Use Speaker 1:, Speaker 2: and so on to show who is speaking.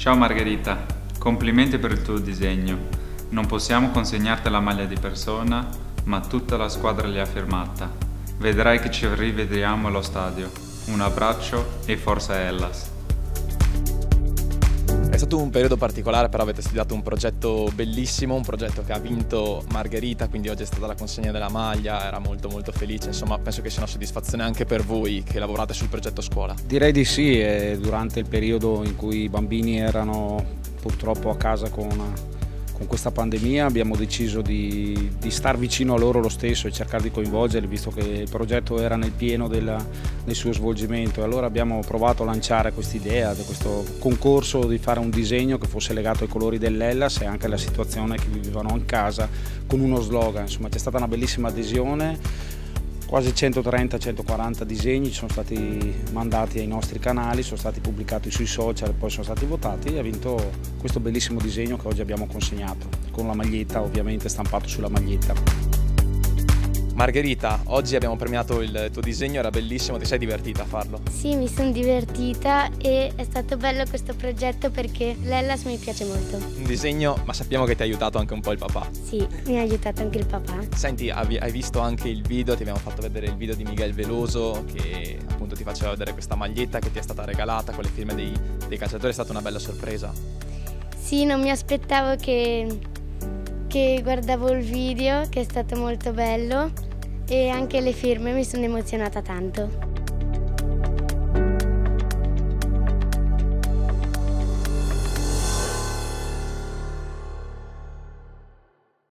Speaker 1: Ciao Margherita, complimenti per il tuo disegno. Non possiamo consegnarti la maglia di persona, ma tutta la squadra li ha firmata. Vedrai che ci rivedremo allo stadio. Un abbraccio e forza Hellas!
Speaker 2: Stato un periodo particolare, però avete studiato un progetto bellissimo, un progetto che ha vinto Margherita, quindi oggi è stata la consegna della maglia, era molto molto felice, insomma penso che sia una soddisfazione anche per voi che lavorate sul progetto scuola.
Speaker 3: Direi di sì, durante il periodo in cui i bambini erano purtroppo a casa con con questa pandemia abbiamo deciso di, di, star vicino a loro lo stesso e cercare di coinvolgerli visto che il progetto era nel pieno della, del suo svolgimento. E allora abbiamo provato a lanciare quest'idea, questo concorso di fare un disegno che fosse legato ai colori dell'Ellas e anche alla situazione che vivevano in casa con uno slogan, insomma c'è stata una bellissima adesione quasi 130-140 disegni sono stati mandati ai nostri canali, sono stati pubblicati sui social poi sono stati votati e ha vinto questo bellissimo disegno che oggi abbiamo consegnato, con la maglietta ovviamente stampato sulla maglietta.
Speaker 2: Margherita, oggi abbiamo premiato il tuo disegno, era bellissimo, ti sei divertita a farlo?
Speaker 4: Sì, mi sono divertita e è stato bello questo progetto perché l'Ellas mi piace molto.
Speaker 2: Un disegno, ma sappiamo che ti ha aiutato anche un po' il papà.
Speaker 4: Sì, mi ha aiutato anche il papà.
Speaker 2: Senti, hai visto anche il video, ti abbiamo fatto vedere il video di Miguel Veloso che appunto ti faceva vedere questa maglietta che ti è stata regalata con le firme dei, dei calciatori, è stata una bella sorpresa.
Speaker 4: Sì, non mi aspettavo che, che guardavo il video, che è stato molto bello e anche le firme mi sono emozionata tanto.